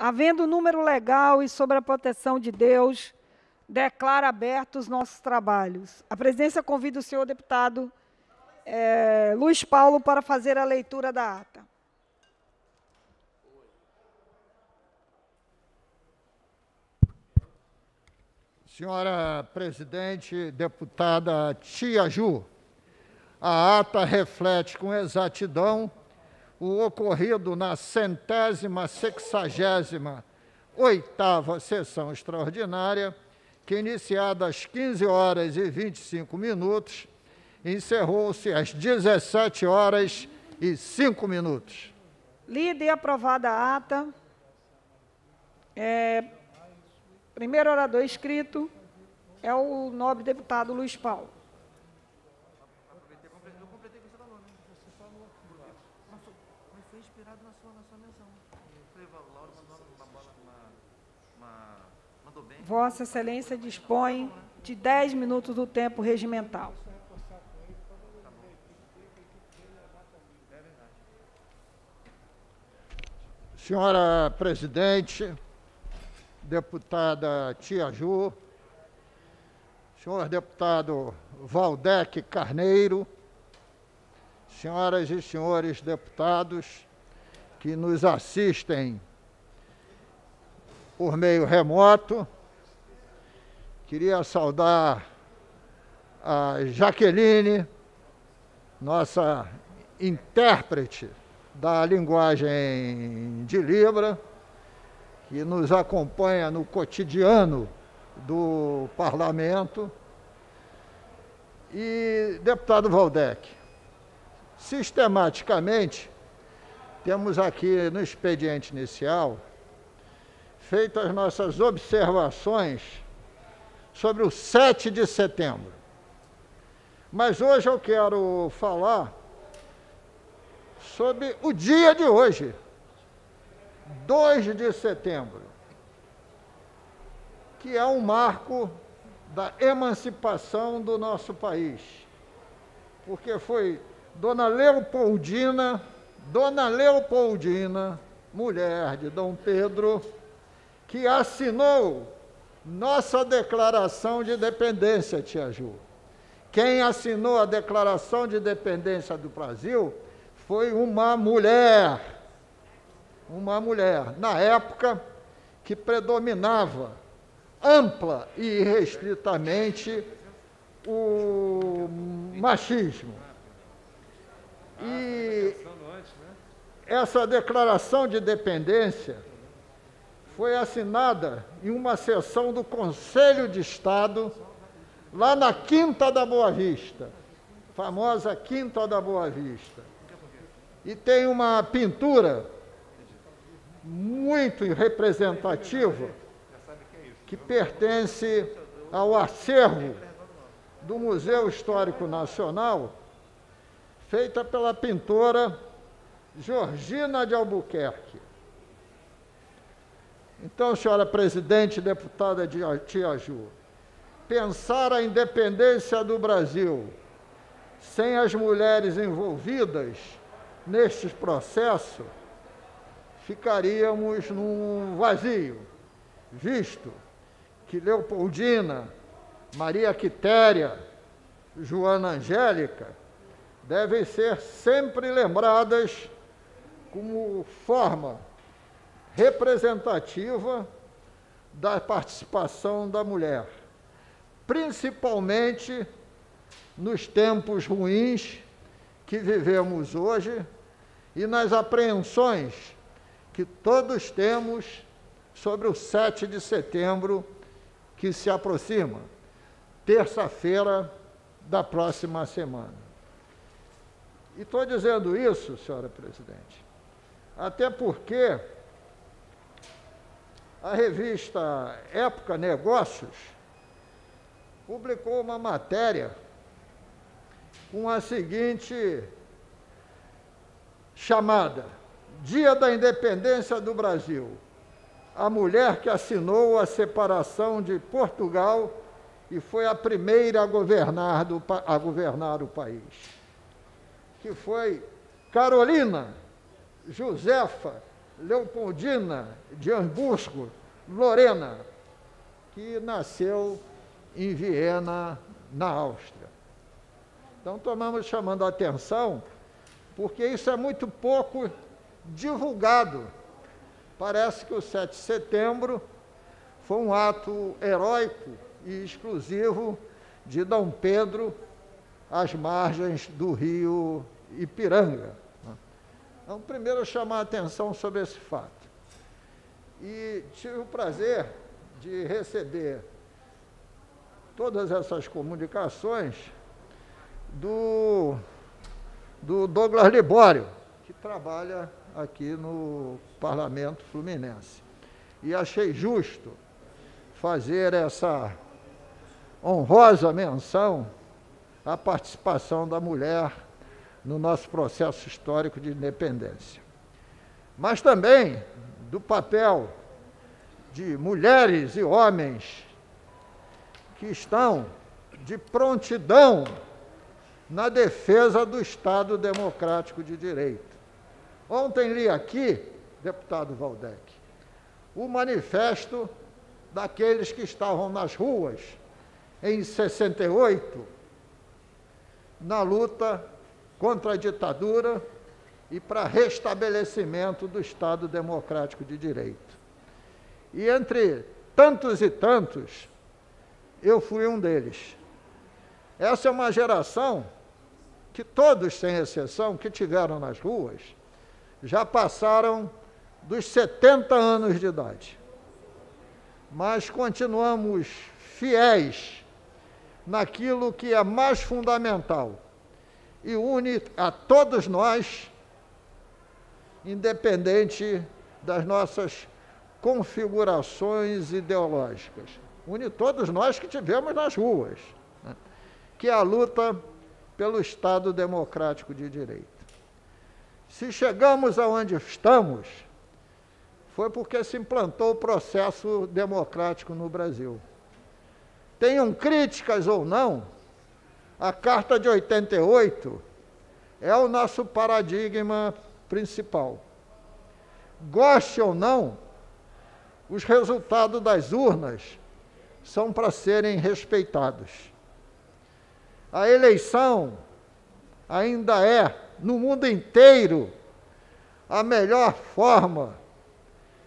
havendo número legal e sob a proteção de Deus, declara abertos os nossos trabalhos. A presidência convida o senhor deputado é, Luiz Paulo para fazer a leitura da ata. Senhora presidente, deputada Tia Ju, a ata reflete com exatidão o ocorrido na centésima sexagésima oitava sessão extraordinária, que iniciada às 15 horas e 25 minutos, encerrou-se às 17 horas e 5 minutos. Lida e aprovada a ata. É, Primeiro orador inscrito é o nobre deputado Luiz Paulo. Vossa Excelência dispõe de 10 minutos do tempo regimental. Senhora presidente, deputada Tia Ju, senhor deputado Valdec Carneiro, senhoras e senhores deputados que nos assistem por meio remoto, queria saudar a Jaqueline, nossa intérprete da linguagem de Libra, que nos acompanha no cotidiano do parlamento. E, deputado Valdec, sistematicamente, temos aqui no expediente inicial feito as nossas observações sobre o 7 de setembro. Mas hoje eu quero falar sobre o dia de hoje, 2 de setembro, que é um marco da emancipação do nosso país. Porque foi Dona Leopoldina, Dona Leopoldina, mulher de Dom Pedro, que assinou nossa declaração de independência, Tia Ju. Quem assinou a declaração de independência do Brasil foi uma mulher uma mulher, na época que predominava ampla e restritamente o machismo. E essa declaração de dependência foi assinada em uma sessão do Conselho de Estado, lá na Quinta da Boa Vista, famosa Quinta da Boa Vista. E tem uma pintura muito representativo que pertence ao acervo do Museu Histórico Nacional, feita pela pintora Georgina de Albuquerque. Então, senhora presidente, deputada de Tia Ju, pensar a independência do Brasil sem as mulheres envolvidas neste processo ficaríamos num vazio, visto que Leopoldina, Maria Quitéria, Joana Angélica devem ser sempre lembradas como forma representativa da participação da mulher, principalmente nos tempos ruins que vivemos hoje e nas apreensões que todos temos sobre o 7 de setembro que se aproxima, terça-feira da próxima semana. E estou dizendo isso, senhora presidente, até porque a revista Época Negócios publicou uma matéria com a seguinte chamada Dia da Independência do Brasil. A mulher que assinou a separação de Portugal e foi a primeira a governar, do, a governar o país. Que foi Carolina Josefa Leopoldina de Hamburgo, Lorena, que nasceu em Viena, na Áustria. Então, tomamos chamando a atenção, porque isso é muito pouco divulgado. Parece que o 7 de setembro foi um ato heróico e exclusivo de Dom Pedro às margens do rio Ipiranga. Então, primeiro chamar a atenção sobre esse fato. E tive o prazer de receber todas essas comunicações do, do Douglas Libório, que trabalha aqui no Parlamento Fluminense. E achei justo fazer essa honrosa menção à participação da mulher no nosso processo histórico de independência. Mas também do papel de mulheres e homens que estão de prontidão na defesa do Estado democrático de direito. Ontem li aqui, deputado Valdec, o manifesto daqueles que estavam nas ruas em 68, na luta contra a ditadura e para restabelecimento do Estado democrático de direito. E entre tantos e tantos, eu fui um deles. Essa é uma geração que todos, sem exceção, que tiveram nas ruas, já passaram dos 70 anos de idade. Mas continuamos fiéis naquilo que é mais fundamental e une a todos nós, independente das nossas configurações ideológicas. Une todos nós que tivemos nas ruas, né? que é a luta pelo Estado democrático de direito. Se chegamos aonde estamos, foi porque se implantou o processo democrático no Brasil. Tenham críticas ou não, a Carta de 88 é o nosso paradigma principal. Goste ou não, os resultados das urnas são para serem respeitados. A eleição ainda é, no mundo inteiro, a melhor forma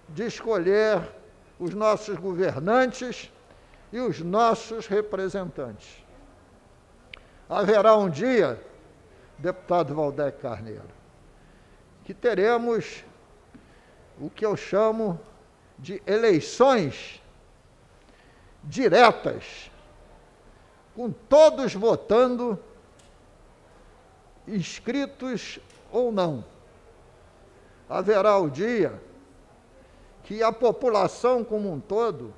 de escolher os nossos governantes e os nossos representantes haverá um dia, deputado Valdec Carneiro, que teremos o que eu chamo de eleições diretas, com todos votando, inscritos ou não. Haverá o dia que a população como um todo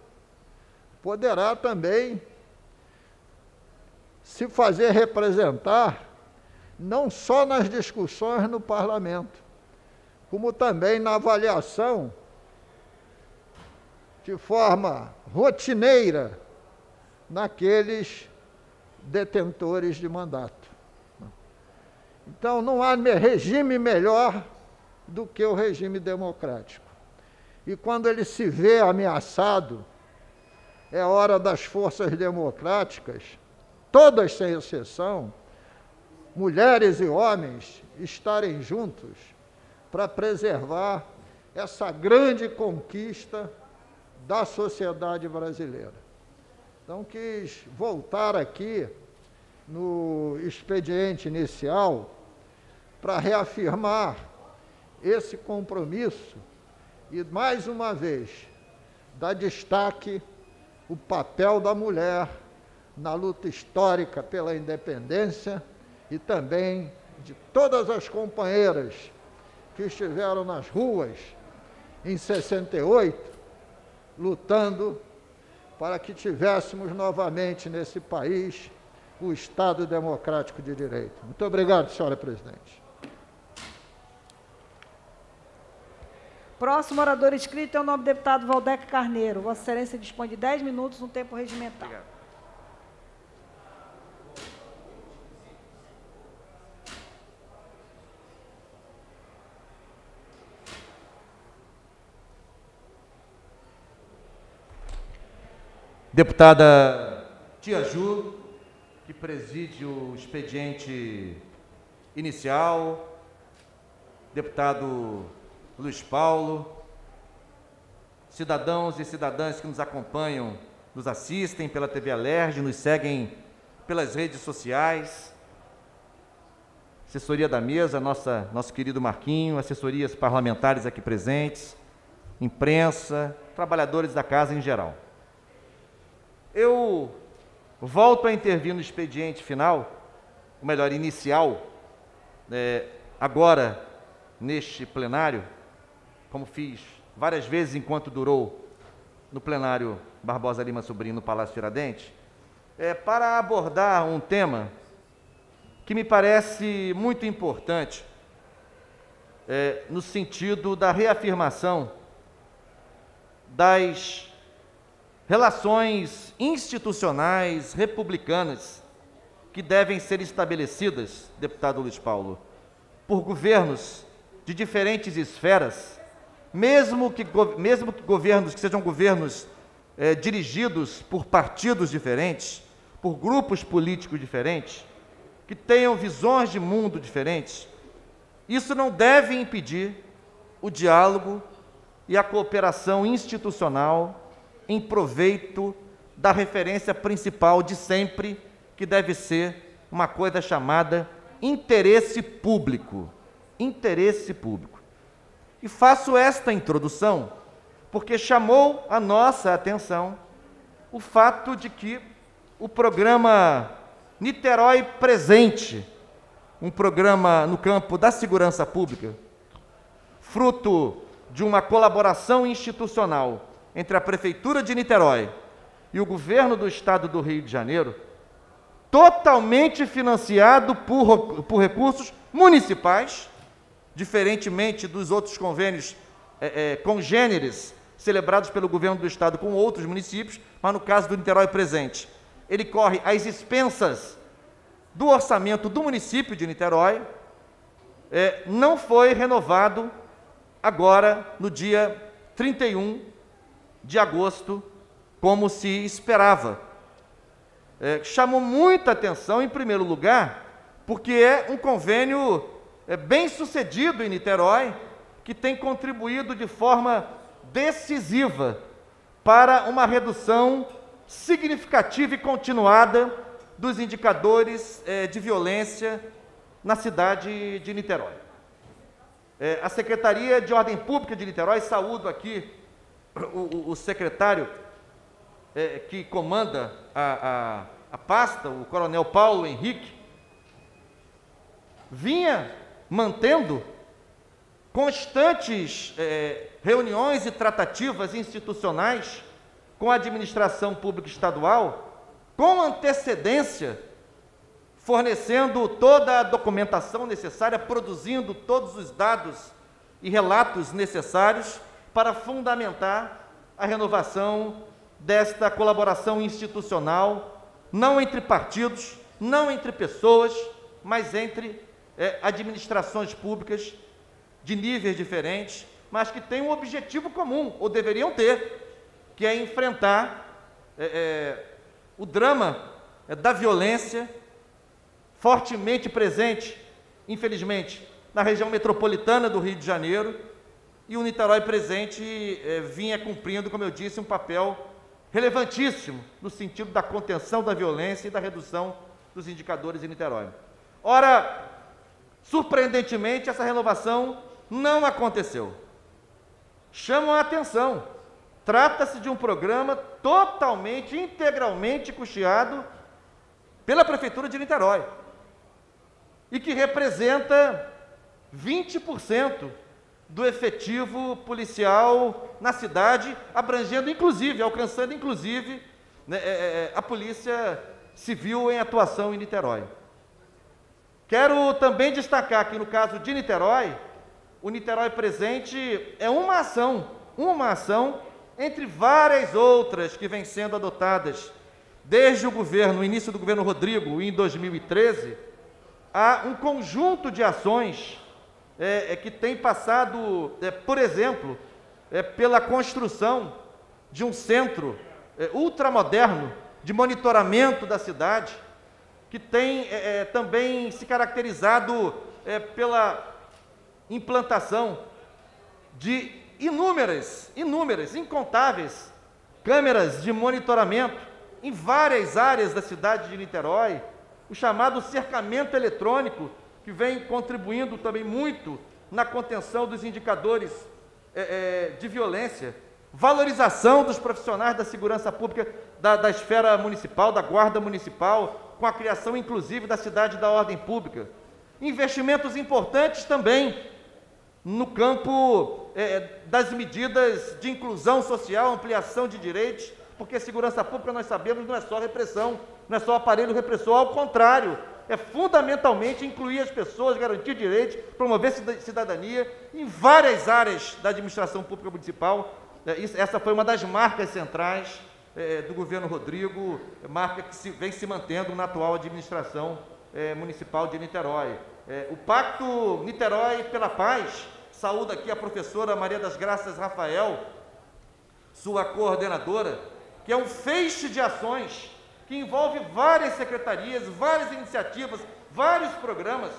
poderá também se fazer representar não só nas discussões no parlamento, como também na avaliação de forma rotineira naqueles detentores de mandato. Então, não há regime melhor do que o regime democrático. E quando ele se vê ameaçado, é hora das forças democráticas todas sem exceção, mulheres e homens, estarem juntos para preservar essa grande conquista da sociedade brasileira. Então, quis voltar aqui no expediente inicial para reafirmar esse compromisso e, mais uma vez, dar destaque o papel da mulher na luta histórica pela independência e também de todas as companheiras que estiveram nas ruas em 68, lutando para que tivéssemos novamente nesse país o Estado democrático de direito. Muito obrigado, senhora presidente. Próximo orador inscrito é o nome do deputado Valdec Carneiro. Vossa Excelência dispõe de 10 minutos no tempo regimental. Obrigado. Deputada Tia Ju, que preside o expediente inicial, deputado Luiz Paulo, cidadãos e cidadãs que nos acompanham, nos assistem pela TV Alerj, nos seguem pelas redes sociais, assessoria da mesa, nossa, nosso querido Marquinho, assessorias parlamentares aqui presentes, imprensa, trabalhadores da casa em geral. Eu volto a intervir no expediente final, ou melhor, inicial, é, agora neste plenário, como fiz várias vezes enquanto durou no plenário Barbosa Lima Sobrinho no Palácio Tiradentes, é, para abordar um tema que me parece muito importante, é, no sentido da reafirmação das relações institucionais republicanas que devem ser estabelecidas, deputado Luiz Paulo, por governos de diferentes esferas, mesmo que, mesmo que governos que sejam governos é, dirigidos por partidos diferentes, por grupos políticos diferentes, que tenham visões de mundo diferentes, isso não deve impedir o diálogo e a cooperação institucional em proveito da referência principal de sempre, que deve ser uma coisa chamada interesse público. Interesse público. E faço esta introdução porque chamou a nossa atenção o fato de que o programa Niterói Presente, um programa no campo da segurança pública, fruto de uma colaboração institucional entre a Prefeitura de Niterói e o governo do estado do Rio de Janeiro, totalmente financiado por, por recursos municipais, diferentemente dos outros convênios é, é, congêneres celebrados pelo governo do estado com outros municípios, mas no caso do Niterói presente, ele corre às expensas do orçamento do município de Niterói, é, não foi renovado agora no dia 31 de agosto, como se esperava. É, chamou muita atenção, em primeiro lugar, porque é um convênio é, bem sucedido em Niterói, que tem contribuído de forma decisiva para uma redução significativa e continuada dos indicadores é, de violência na cidade de Niterói. É, a Secretaria de Ordem Pública de Niterói, saúdo aqui o, o secretário é, que comanda a, a, a pasta, o coronel Paulo Henrique, vinha mantendo constantes é, reuniões e tratativas institucionais com a administração pública estadual, com antecedência, fornecendo toda a documentação necessária, produzindo todos os dados e relatos necessários para fundamentar a renovação desta colaboração institucional, não entre partidos, não entre pessoas, mas entre é, administrações públicas de níveis diferentes, mas que têm um objetivo comum, ou deveriam ter, que é enfrentar é, é, o drama é, da violência fortemente presente, infelizmente, na região metropolitana do Rio de Janeiro e o Niterói Presente eh, vinha cumprindo, como eu disse, um papel relevantíssimo no sentido da contenção da violência e da redução dos indicadores em Niterói. Ora, surpreendentemente, essa renovação não aconteceu. Chamam a atenção. Trata-se de um programa totalmente, integralmente custeado pela Prefeitura de Niterói e que representa 20% do efetivo policial na cidade, abrangendo inclusive, alcançando inclusive né, é, é, é, a polícia civil em atuação em Niterói. Quero também destacar que no caso de Niterói, o Niterói Presente é uma ação, uma ação entre várias outras que vêm sendo adotadas desde o governo, o início do governo Rodrigo, em 2013, há um conjunto de ações é, é que tem passado, é, por exemplo, é, pela construção de um centro é, ultramoderno de monitoramento da cidade, que tem é, é também se caracterizado pela implantação de inúmeras, inúmeras, incontáveis câmeras de monitoramento em várias áreas da cidade de Niterói, o chamado cercamento eletrônico, que vem contribuindo também muito na contenção dos indicadores é, é, de violência, valorização dos profissionais da segurança pública, da, da esfera municipal, da guarda municipal, com a criação inclusive da cidade da ordem pública. Investimentos importantes também no campo é, das medidas de inclusão social, ampliação de direitos, porque segurança pública, nós sabemos, não é só repressão, não é só aparelho repressor, ao contrário, é fundamentalmente incluir as pessoas, garantir direitos, promover cidadania em várias áreas da administração pública municipal. É, essa foi uma das marcas centrais é, do governo Rodrigo, marca que vem se mantendo na atual administração é, municipal de Niterói. o Pacto Niterói pela Paz, saúde aqui a professora Maria das Graças Rafael, sua coordenadora, que é um feixe de ações que envolve várias secretarias, várias iniciativas, vários programas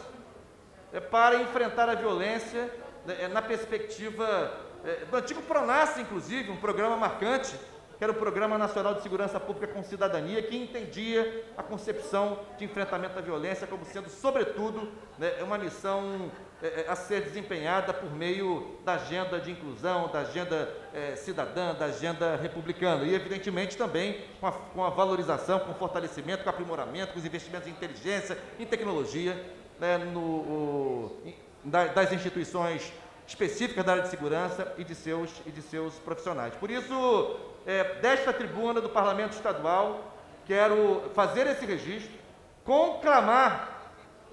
é, para enfrentar a violência né, é, na perspectiva é, do antigo Pronas, inclusive, um programa marcante, que era o Programa Nacional de Segurança Pública com Cidadania, que entendia a concepção de enfrentamento à violência como sendo, sobretudo, né, uma missão é, é, a ser desempenhada por meio da agenda de inclusão, da agenda é, cidadã, da agenda republicana. E, evidentemente, também com a, com a, valorização, com o fortalecimento, com o aprimoramento, com os investimentos em inteligência, em tecnologia, né, no, o, da, das instituições específicas da área de segurança e de seus, e de seus profissionais. Por isso, é, desta tribuna do Parlamento Estadual, quero fazer esse registro, conclamar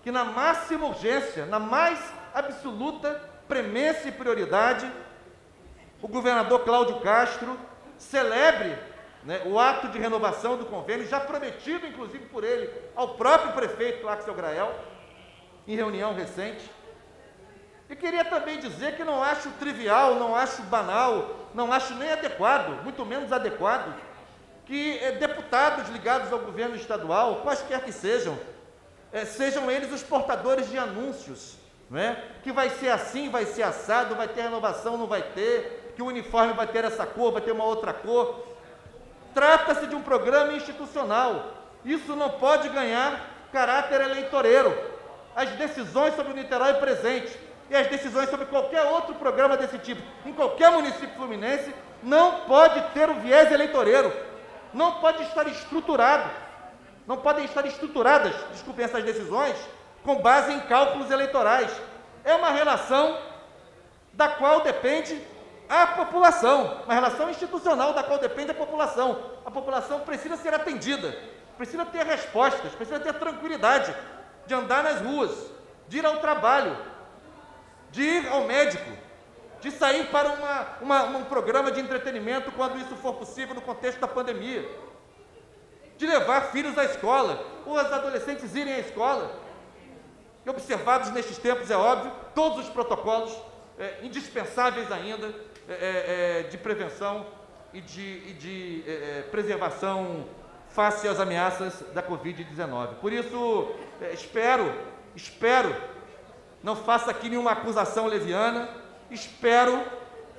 que na máxima urgência, na mais absoluta premência e prioridade, o governador Cláudio Castro celebre né, o ato de renovação do convênio, já prometido inclusive por ele ao próprio prefeito Axel Grael, em reunião recente. E queria também dizer que não acho trivial, não acho banal, não acho nem adequado, muito menos adequado, que eh, deputados ligados ao governo estadual, quaisquer que sejam, é, sejam eles os portadores de anúncios, não é? que vai ser assim, vai ser assado, vai ter renovação, não vai ter, que o uniforme vai ter essa cor, vai ter uma outra cor. Trata-se de um programa institucional. Isso não pode ganhar caráter eleitoreiro. As decisões sobre o Niterói presente e as decisões sobre qualquer outro programa desse tipo, em qualquer município fluminense, não pode ter o viés eleitoreiro, não pode estar estruturado não podem estar estruturadas, desculpem essas decisões, com base em cálculos eleitorais. É uma relação da qual depende a população, uma relação institucional da qual depende a população. A população precisa ser atendida, precisa ter respostas, precisa ter tranquilidade de andar nas ruas, de ir ao trabalho, de ir ao médico, de sair para uma, uma, um programa de entretenimento quando isso for possível no contexto da pandemia de levar filhos à escola, ou os adolescentes irem à escola. E observados nestes tempos, é óbvio, todos os protocolos é, indispensáveis ainda é, é, é de prevenção e de, e de é, é, preservação face às ameaças da Covid-19. Por isso, espero, espero, não faça aqui nenhuma acusação leviana, espero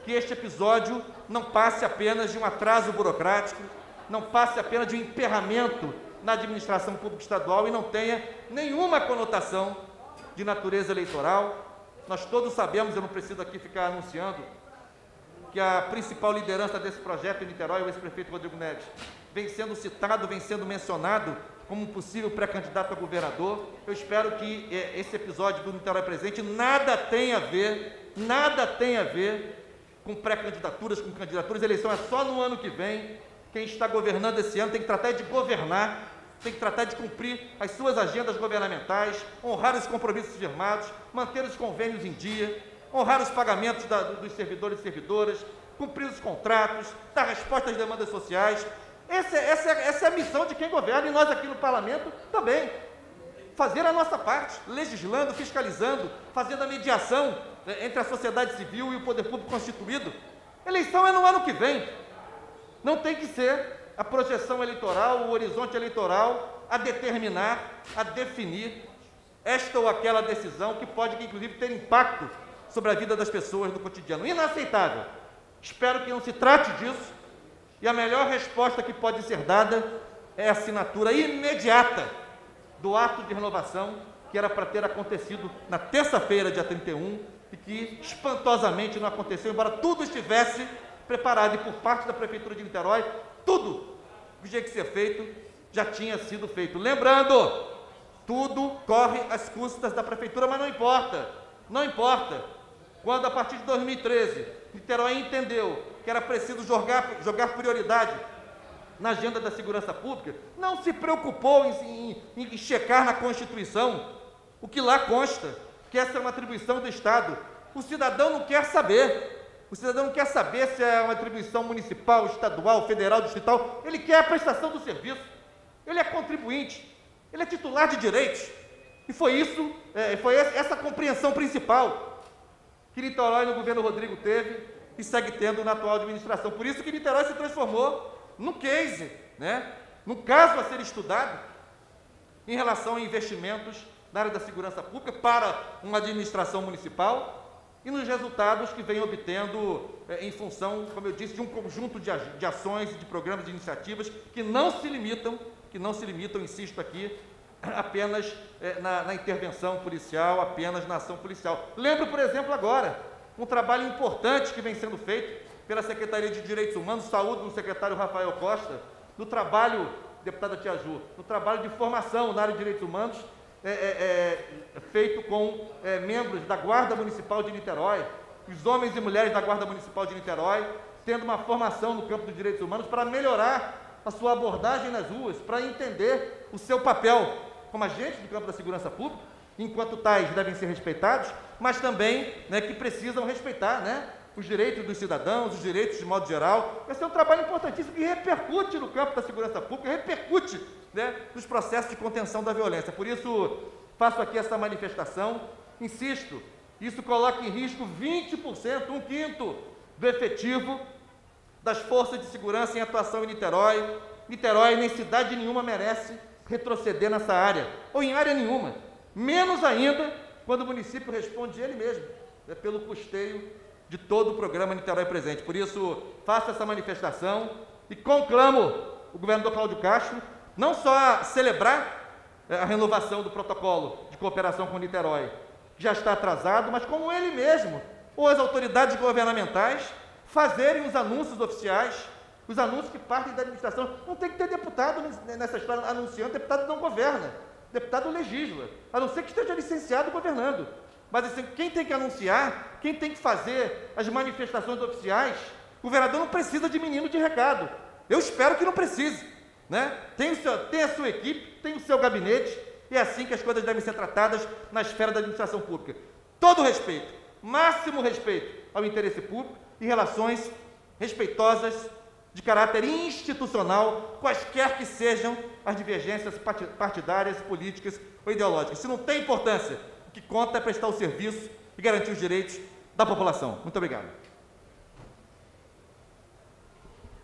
que este episódio não passe apenas de um atraso burocrático, não passe apenas de um emperramento na administração pública estadual e não tenha nenhuma conotação de natureza eleitoral. Nós todos sabemos, eu não preciso aqui ficar anunciando, que a principal liderança desse projeto em Niterói, o ex-prefeito Rodrigo Neves, vem sendo citado, vem sendo mencionado como um possível pré-candidato a governador. Eu espero que eh, esse episódio do Niterói Presente nada tenha a ver, nada tenha a ver com pré-candidaturas, com candidaturas. A eleição é só no ano que vem. Quem está governando esse ano tem que tratar de governar, tem que tratar de cumprir as suas agendas governamentais, honrar os compromissos firmados, manter os convênios em dia, honrar os pagamentos da, dos servidores e servidoras, cumprir os contratos, dar resposta às demandas sociais. Essa, essa, essa é a missão de quem governa e nós aqui no parlamento também. Fazer a nossa parte, legislando, fiscalizando, fazendo a mediação né, entre a sociedade civil e o poder público constituído. Eleição é no ano que vem. Não tem que ser a projeção eleitoral, o horizonte eleitoral, a determinar, a definir esta ou aquela decisão que pode, inclusive, ter impacto sobre a vida das pessoas no cotidiano. Inaceitável. Espero que não se trate disso. E a melhor resposta que pode ser dada é a assinatura imediata do ato de renovação que era para ter acontecido na terça-feira, dia 31, e que espantosamente não aconteceu, embora tudo estivesse preparado e por parte da Prefeitura de Niterói, tudo que tinha que ser feito já tinha sido feito. Lembrando, tudo corre às custas da Prefeitura, mas não importa, não importa. Quando a partir de 2013, Niterói entendeu que era preciso jogar, jogar prioridade na agenda da segurança pública, não se preocupou em, em, em checar na Constituição o que lá consta, que essa é uma atribuição do Estado. O cidadão não quer saber. O cidadão não quer saber se é uma atribuição municipal, estadual, federal, distrital. Ele quer a prestação do serviço. Ele é contribuinte. Ele é titular de direitos. E foi isso, é, foi essa compreensão principal que Niterói no governo Rodrigo teve e segue tendo na atual administração. Por isso que Niterói se transformou no case, né? no caso a ser estudado em relação a investimentos na área da segurança pública para uma administração municipal e nos resultados que vem obtendo é, em função, como eu disse, de um conjunto de, de ações de programas de iniciativas que não se limitam, que não se limitam, insisto aqui, apenas é, na, na intervenção policial, apenas na ação policial. Lembro, por exemplo, agora, um trabalho importante que vem sendo feito pela Secretaria de Direitos Humanos, saúde do secretário Rafael Costa, no trabalho, deputada Tia Ju, no trabalho de formação na área de direitos humanos, é, é, é feito com é, membros da Guarda Municipal de Niterói, os homens e mulheres da Guarda Municipal de Niterói, tendo uma formação no campo dos direitos humanos para melhorar a sua abordagem nas ruas, para entender o seu papel como agente do campo da segurança pública, enquanto tais devem ser respeitados, mas também né, que precisam respeitar né, os direitos dos cidadãos, os direitos de modo geral. Esse é um trabalho importantíssimo que repercute no campo da segurança pública, repercute né, nos processos de contenção da violência. Por isso, faço aqui essa manifestação. Insisto, isso coloca em risco 20%, um quinto do efetivo das forças de segurança em atuação em Niterói. Niterói, nem cidade nenhuma, merece retroceder nessa área, ou em área nenhuma. Menos ainda quando o município responde ele mesmo, né, pelo custeio de todo o programa Niterói Presente. Por isso, faço essa manifestação e conclamo o governador Cláudio Castro não só a celebrar eh, a renovação do protocolo de cooperação com Niterói, que já está atrasado, mas como ele mesmo ou as autoridades governamentais fazerem os anúncios oficiais, os anúncios que partem da administração. Não tem que ter deputado nessa história anunciando, deputado não governa, deputado legisla, a não ser que esteja licenciado governando. Mas assim, quem tem que anunciar, quem tem que fazer as manifestações oficiais, o vereador não precisa de menino de recado. Eu espero que não precise. Né? Tem, seu, tem a sua equipe, tem o seu gabinete, e é assim que as coisas devem ser tratadas na esfera da administração pública. Todo respeito, máximo respeito ao interesse público e relações respeitosas de caráter institucional, quaisquer que sejam as divergências partidárias, políticas ou ideológicas. Se não tem importância que conta é prestar o serviço e garantir os direitos da população. Muito obrigado.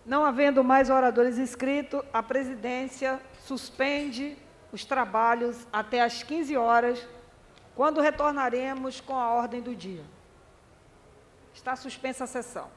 Não havendo mais oradores inscritos, a presidência suspende os trabalhos até às 15 horas, quando retornaremos com a ordem do dia. Está suspensa a sessão.